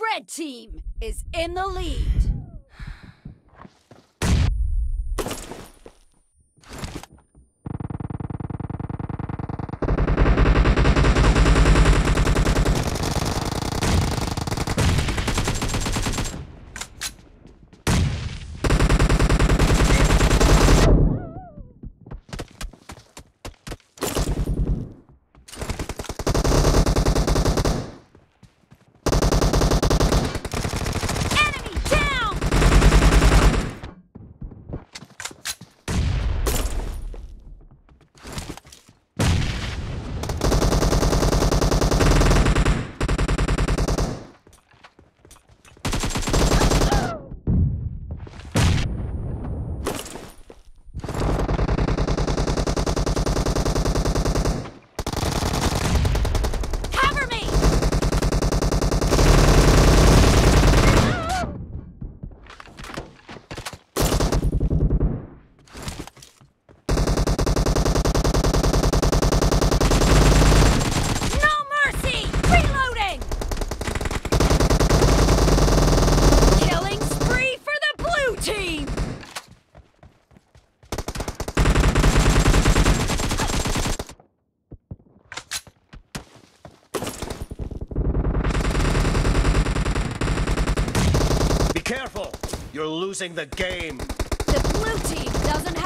Red team is in the lead. You're losing the game. The blue team doesn't